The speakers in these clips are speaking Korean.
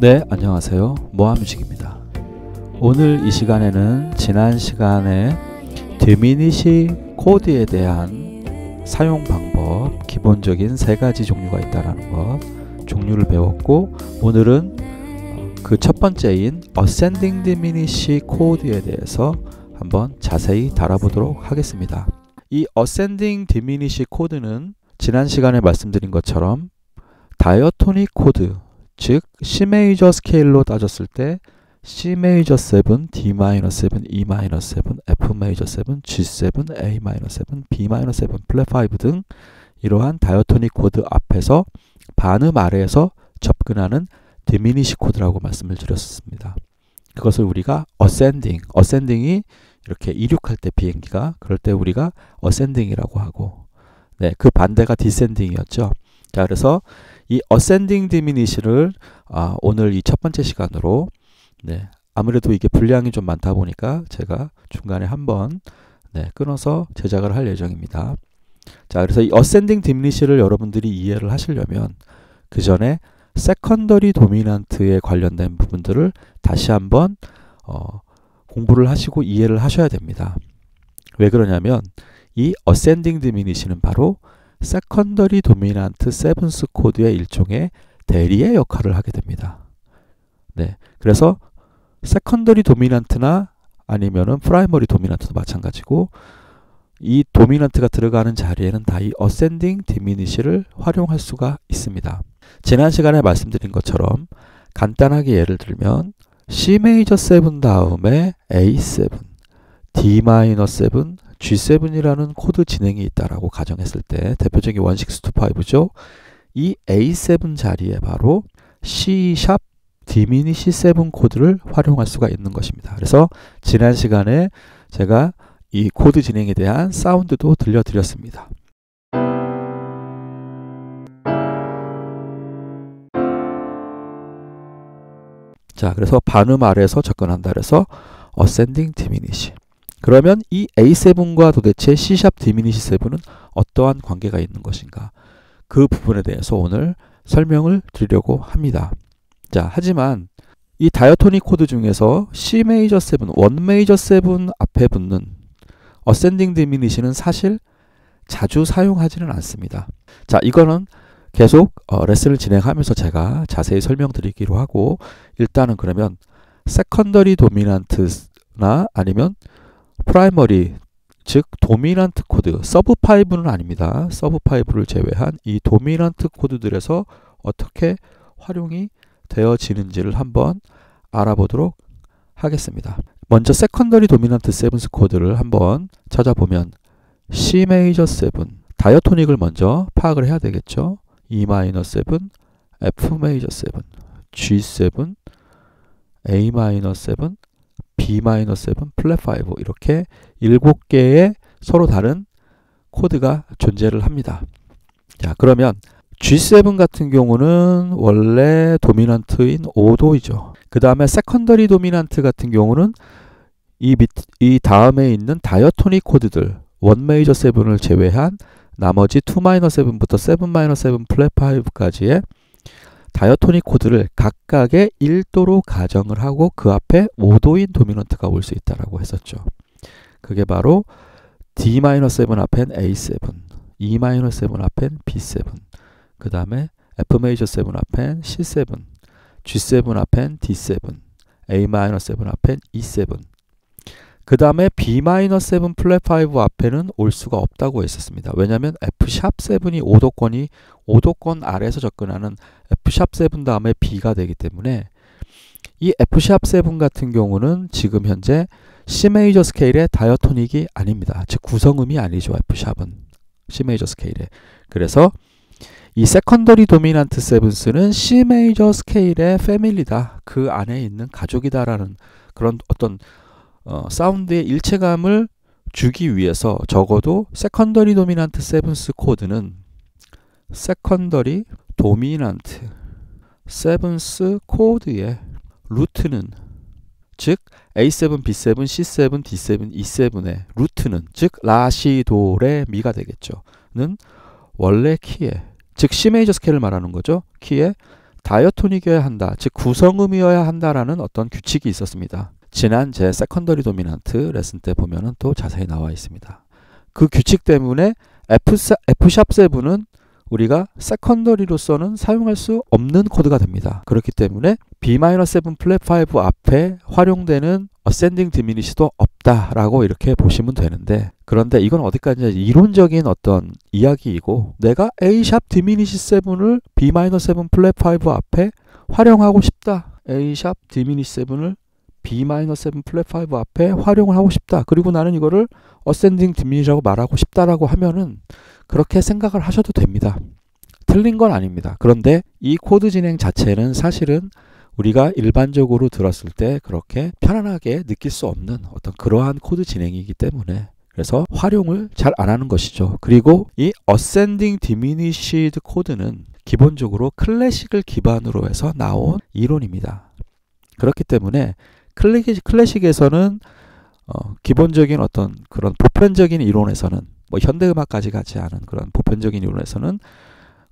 네, 안녕하세요. 모아뮤직입니다. 오늘 이 시간에는 지난 시간에 디미니시 코드에 대한 사용 방법, 기본적인 세 가지 종류가 있다는 것, 종류를 배웠고 오늘은 그 첫 번째인 Ascending Diminish 코드에 대해서 한번 자세히 다뤄보도록 하겠습니다. 이 Ascending Diminish 코드는 지난 시간에 말씀드린 것처럼 diatonic 코드, 즉 C 메이저 스케일로 따졌을 때 C 메이저 7, D 마이너 7, E 마이너 7, F 메이저 7, G7, A 마이너 7, B 마이너 7, 플랫 5등 이러한 diatonic 코드 앞에서 반음 아래에서 접근하는 diminish 코드라고 말씀을 드렸습니다. 그것을 우리가 ascending, ascending이 이렇게 이륙할 때 비행기가 그럴 때 우리가 ascending이라고 하고 네, 그 반대가 descending이었죠. 자, 그래서 이 ascending diminish를 아, 오늘 이 첫 번째 시간으로 네, 아무래도 이게 분량이 좀 많다 보니까 제가 중간에 한번 네, 끊어서 제작을 할 예정입니다. 자, 그래서 이 ascending diminish를 여러분들이 이해를 하시려면 그 전에 secondary dominant에 관련된 부분들을 다시 한번 어, 공부를 하시고 이해를 하셔야 됩니다. 왜 그러냐면 이 ascending diminish는 바로 secondary dominant seventh 코드의 일종의 대리의 역할을 하게 됩니다. 네. 그래서 secondary dominant나 아니면은 primary dominant도 마찬가지고 이 dominant가 들어가는 자리에는 다 이 ascending diminish를 활용할 수가 있습니다. 지난 시간에 말씀드린 것처럼 간단하게 예를 들면 C 메이저 7 다음에 A7, D 마이너 7, G7이라는 코드 진행이 있다라고 가정했을 때 대표적인 1625죠. 이 A7 자리에 바로 C sharp diminish 7 코드를 활용할 수가 있는 것입니다. 그래서 지난 시간에 제가 이 코드 진행에 대한 사운드도 들려드렸습니다. 자, 그래서 반음 아래에서 접근한다 그래서 ascending diminish. 그러면 이 A7과 도대체 C# diminish 7은 어떠한 관계가 있는 것인가? 그 부분에 대해서 오늘 설명을 드리려고 합니다. 자, 하지만 이 diatonic 코드 중에서 C 메이저 7, 1 메이저 7 앞에 붙는 ascending diminish는 사실 자주 사용하지는 않습니다. 자, 이거는 계속 어, 레슨을 진행하면서 제가 자세히 설명드리기로 하고 일단은 그러면 secondary dominant나 아니면 primary 즉 dominant 코드 sub five는 아닙니다. sub five를 제외한 이 dominant 코드들에서 어떻게 활용이 되어지는지를 한번 알아보도록 하겠습니다. 먼저 secondary dominant seventh 코드를 한번 찾아보면 C 메이저 7 diatonic을 먼저 파악을 해야 되겠죠. E 마이너 7 F 메이저 7 G 7 A 마이너 7 B-7, 플랫 5 이렇게 7개의 서로 다른 코드가 존재를 합니다. 자, 그러면 G7 같은 경우는 원래 dominant인 5도이죠. 그 다음에 secondary dominant 같은 경우는 이, 밑, 이 다음에 있는 diatonic 코드들 one major seven을 제외한 나머지 2-7부터 7-7 플랫 5까지의 diatonic 코드를 각각의 1도로 가정을 하고 그 앞에 5도인 도미넌트가 올 수 있다라고 했었죠. 그게 바로 D-7 앞엔 A7, E-7 앞엔 B7, 그 다음에 F 메이저 7 앞엔 C7, G7 앞엔 D7, A-7 앞엔 E7, 그 다음에 B-7 플랫 5 앞에는 올 수가 없다고 했었습니다. 왜냐하면 F-7이 5도권이 5도권 아래에서 접근하는 F-7 다음에 B가 되기 때문에 이 F-7 같은 경우는 지금 현재 C 메이저 스케일의 다이어토닉이 아닙니다. 즉 구성음이 아니죠. F-샵은 C 메이저 스케일에. 그래서 이 secondary dominant seventh는 C 메이저 스케일의 family다. 그 안에 있는 가족이다라는 그런 어떤 어, 사운드의 일체감을 주기 위해서 적어도 secondary dominant seventh 코드는 secondary dominant seventh 코드의 root는 즉 A7, B7, C7, D7, E7의 root는 즉 라시도레 미가 되겠죠. 는 원래 키에 즉 C 메이저 스케일을 말하는 거죠. 키에 diatonic이어야 한다. 즉 구성음이어야 한다라는 어떤 규칙이 있었습니다. 지난 제 secondary dominant 레슨 때 보면은 또 자세히 나와 있습니다. 그 규칙 때문에 F, F샵 7은 우리가 secondary로서는 사용할 수 없는 코드가 됩니다. 그렇기 때문에 B-7 플랫 5 앞에 활용되는 ascending diminish도 없다라고 이렇게 보시면 되는데 그런데 이건 어디까지 이론적인 어떤 이야기이고 내가 A샵 diminish 7을 B-7 플랫 5 앞에 활용하고 싶다. A샵 diminish 7을 B-7 플랫 5 앞에 활용을 하고 싶다. 그리고 나는 이거를 ascending diminish라고 말하고 싶다라고 하면은 그렇게 생각을 하셔도 됩니다. 틀린 건 아닙니다. 그런데 이 코드 진행 자체는 사실은 우리가 일반적으로 들었을 때 그렇게 편안하게 느낄 수 없는 어떤 그러한 코드 진행이기 때문에 그래서 활용을 잘 안 하는 것이죠. 그리고 이 ascending diminished 코드는 기본적으로 클래식을 기반으로 해서 나온 이론입니다. 그렇기 때문에 클래식, 클래식에서는 어, 기본적인 어떤 그런 보편적인 이론에서는 뭐 현대음악까지 가지 않은 그런 보편적인 이론에서는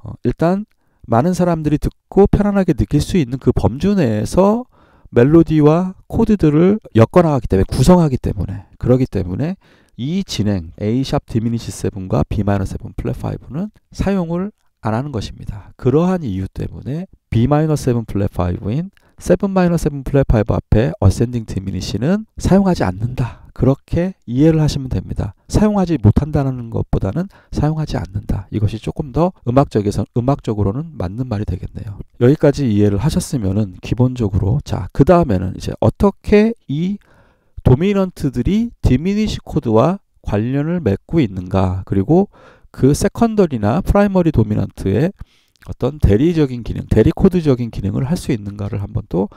어, 일단 많은 사람들이 듣고 편안하게 느낄 수 있는 그 범주 내에서 멜로디와 코드들을 엮어나가기 때문에 구성하기 때문에 그러기 때문에 이 진행 A-샵 diminish 7과 B-7 플랫 5는 사용을 안 하는 것입니다. 그러한 이유 때문에 B-7 플랫 5인 7-7 플랫 5 앞에 ascending diminish는 사용하지 않는다. 그렇게 이해를 하시면 됩니다. 사용하지 못한다는 것보다는 사용하지 않는다. 이것이 조금 더 음악적에서 음악적으로는 맞는 말이 되겠네요. 여기까지 이해를 하셨으면은 기본적으로 자, 그 다음에는 이제 어떻게 이 도미넌트들이 diminish 코드와 관련을 맺고 있는가 그리고 그 secondary나 primary dominant의 어떤 대리적인 기능, 대리 코드적인 기능을 할 수 있는가를 한번 또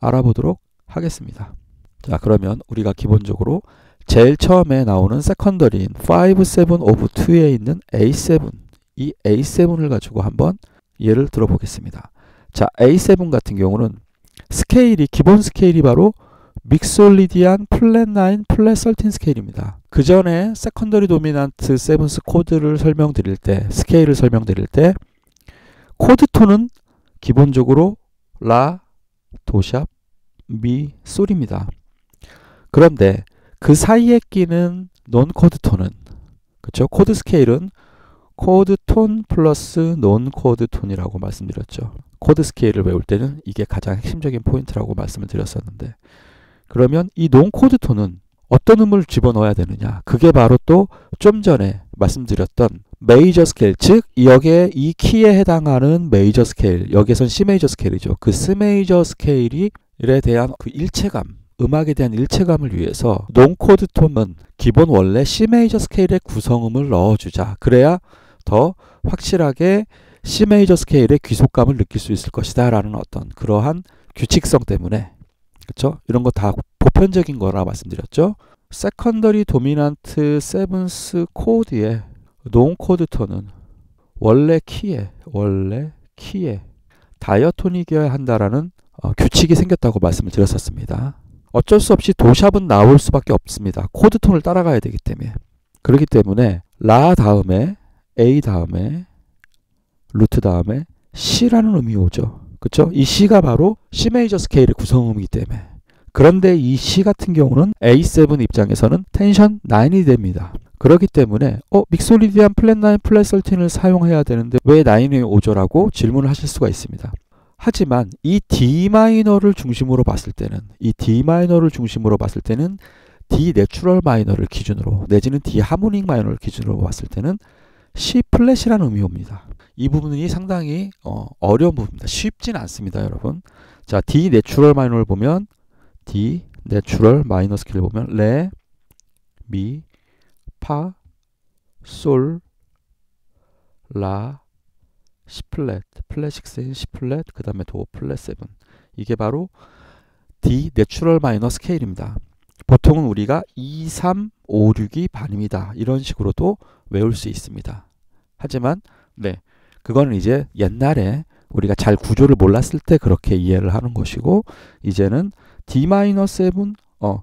알아보도록 하겠습니다. 자, 그러면 우리가 기본적으로 제일 처음에 나오는 secondary인 5, 7 of 2에 있는 A7 이 A7을 가지고 한번 예를 들어보겠습니다. 자, A7 같은 경우는 스케일이 기본 스케일이 바로 Mixolydian 플랫 9 플랫 13 스케일입니다. 그 전에 secondary dominant seventh 코드를 설명드릴 때 스케일을 설명드릴 때 코드 톤은 기본적으로 라, 도샵, 미, 솔입니다. 그런데 그 사이에 끼는 non chord tone은 그렇죠? 코드 스케일은 코드 톤 플러스 non chord tone이라고 말씀드렸죠. 코드 스케일을 외울 때는 이게 가장 핵심적인 포인트라고 말씀을 드렸었는데 그러면 이 non chord tone은 어떤 음을 집어넣어야 되느냐? 그게 바로 또 좀 전에 말씀드렸던 메이저 스케일, 즉 여기에 이 키에 해당하는 메이저 스케일, 여기에선 C 메이저 스케일이죠. 그 C 메이저 스케일에 대한 그 일체감, 음악에 대한 일체감을 위해서 non chord tone은 기본 원래 C 메이저 스케일의 구성음을 넣어주자. 그래야 더 확실하게 C 메이저 스케일의 귀속감을 느낄 수 있을 것이다 라는 어떤 그러한 규칙성 때문에 그렇죠? 이런 거 다 보편적인 거라 말씀드렸죠. secondary dominant seventh 코드의 non chord tone은 원래 키에 원래 키에 diatonic이어야 한다라는 어, 규칙이 생겼다고 말씀을 드렸었습니다. 어쩔 수 없이 도샵은 나올 수밖에 없습니다. 코드 톤을 따라가야 되기 때문에. 그렇기 때문에 라 다음에 A 다음에 root 다음에 시라는 음이 오죠. 그렇죠? 이 시가 바로 C 메이저 스케일의 구성음이기 때문에. 그런데 이 C 같은 경우는 A7 입장에서는 텐션 9이 됩니다. 그렇기 때문에 어 Mixolydian 플랫 9 플랫 13을 사용해야 되는데 왜 9이 오죠라고 질문을 하실 수가 있습니다. 하지만 이 D 마이너를 중심으로 봤을 때는 이 D 마이너를 중심으로 봤을 때는 D 내추럴 마이너를 기준으로 내지는 D 하모닉 마이너를 기준으로 봤을 때는 시 플랫이라는 음이 옵니다. 이 부분이 상당히 어, 어려운 부분입니다. 쉽진 않습니다, 여러분. 자, D natural 마이너를 보면 D natural 마이너 스케일 보면 레, 미, 파, 솔, 라, C 플랫, 플랫 6인 C 플랫, 그 다음에 도 플랫 7. 이게 바로 D natural 마이너 스케일입니다. 보통은 우리가 2, 3, 5, 6이 반입니다. 이런 식으로도 외울 수 있습니다. 하지만 네, 그거는 이제 옛날에 우리가 잘 구조를 몰랐을 때 그렇게 이해를 하는 것이고 이제는 D-7 어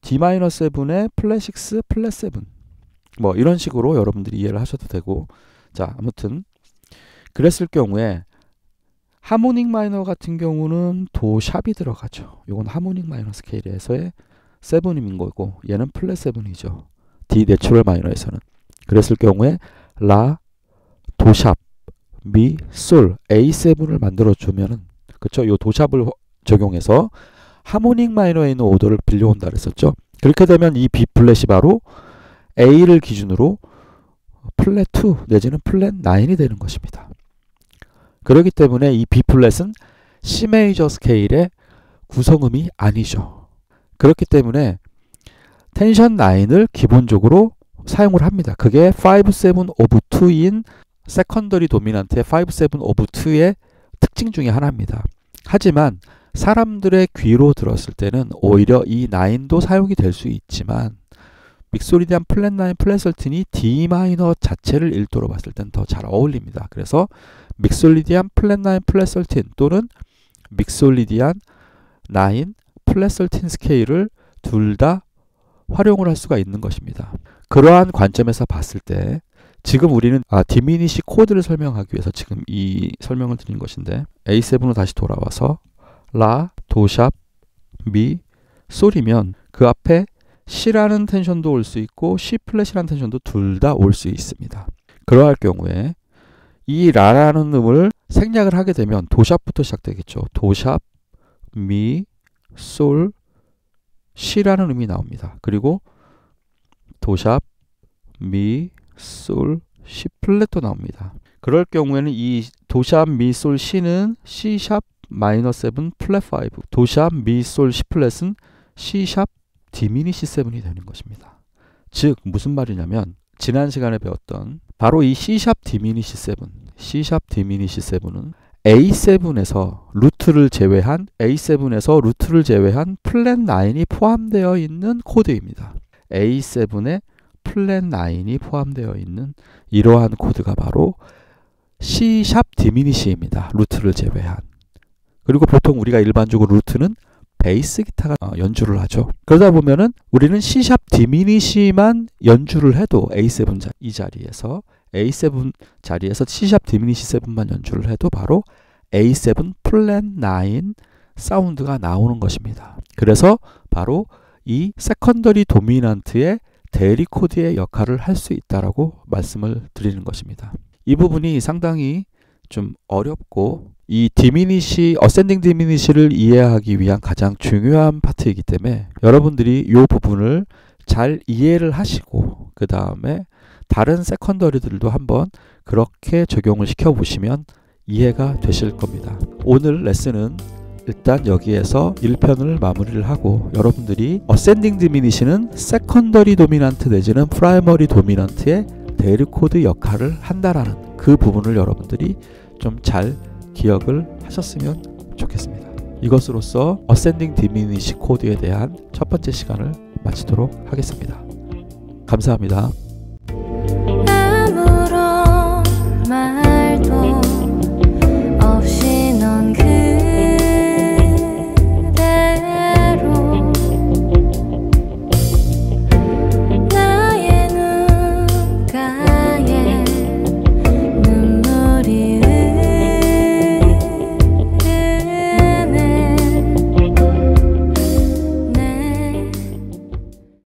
D-7의 플랫 6, 플랫 7. 뭐 이런 식으로 여러분들이 이해를 하셔도 되고 자, 아무튼 그랬을 경우에 harmonic 마이너 같은 경우는 도 sharp이 들어가죠. 이건 harmonic 마이너 스케일에서의 seven인 거고 얘는 플랫 seven이죠. D natural 마이너에서는 그랬을 경우에 라 도sharp 미 솔 A7을 만들어 주면은 그쵸? 요 도sharp을 적용해서 harmonic 마이너에 있는 5도를 빌려온다 그랬었죠. 그렇게 되면 이 B 플랫이 바로 A를 기준으로 플랫 2 내지는 플랫 9이 되는 것입니다. 그렇기 때문에 이 B 플랫은 C 메이저 스케일의 구성음이 아니죠. 그렇기 때문에 텐션 9을 기본적으로 사용을 합니다. 그게 5, 7 of 2인 secondary dominant의 5, 7 of 2의 특징 중에 하나입니다. 하지만 사람들의 귀로 들었을 때는 오히려 이 9도 사용이 될 수 있지만 Mixolydian 플랫 9 플랫 thirteen이 D 마이너 자체를 1도로 봤을 땐 더 잘 어울립니다. 그래서 Mixolydian 플랫 9 플랫 thirteen 또는 Mixolydian 9 플랫 thirteen 스케일을 둘 다 활용을 할 수가 있는 것입니다. 그러한 관점에서 봤을 때 지금 우리는 아, diminish 코드를 설명하기 위해서 지금 이 설명을 드린 것인데 A7으로 다시 돌아와서 라, 도sharp, 미, 솔이면 그 앞에 시라는 텐션도 올 수 있고 C 플랫이라는 텐션도 둘 다 올 수 있습니다. 그러할 경우에 이 라라는 음을 생략을 하게 되면 도sharp부터 시작되겠죠. 도sharp, 미, 솔, 시라는 음이 나옵니다. 그리고 도샵, 미, 솔, C 플랫도 나옵니다. 그럴 경우에는 이 도sharp, 미, 솔, 시는 C sharp 마이너 7 플랫 5, 도sharp, 미, 솔, C sharp diminish 7이 되는 것입니다. 즉 무슨 말이냐면 지난 시간에 배웠던 바로 이 C sharp diminish 7, C sharp diminish 7은 A7에서 루트를 제외한 A7에서 루트를 제외한 플랫 9이 포함되어 있는 코드입니다. A7에 플랫 9이 포함되어 있는 이러한 코드가 바로 C sharp diminish입니다. 루트를 제외한. 그리고 보통 우리가 일반적으로 루트는 베이스 기타가 어, 연주를 하죠. 그러다 보면은 우리는 C sharp diminish만 연주를 해도 A7 자, 이 자리에서 A7 자리에서 C sharp diminish 7만 연주를 해도 바로 A7 플랫 9 사운드가 나오는 것입니다. 그래서 바로 이 secondary dominant의 대리 코드의 역할을 할 수 있다라고 말씀을 드리는 것입니다. 이 부분이 상당히 좀 어렵고 이 diminish, ascending diminish를 이해하기 위한 가장 중요한 파트이기 때문에 여러분들이 이 부분을 잘 이해를 하시고 그 다음에 다른 secondary들도 한번 그렇게 적용을 시켜 보시면 이해가 되실 겁니다. 오늘 레슨은 일단 여기에서 1편을 마무리를 하고 여러분들이 ascending diminish는 secondary dominant 내지는 primary dominant의 대리 코드 역할을 한다라는 그 부분을 여러분들이 좀 잘 기억을 하셨으면 좋겠습니다. 이것으로써 ascending diminish 코드에 대한 첫 번째 시간을 마치도록 하겠습니다. 감사합니다.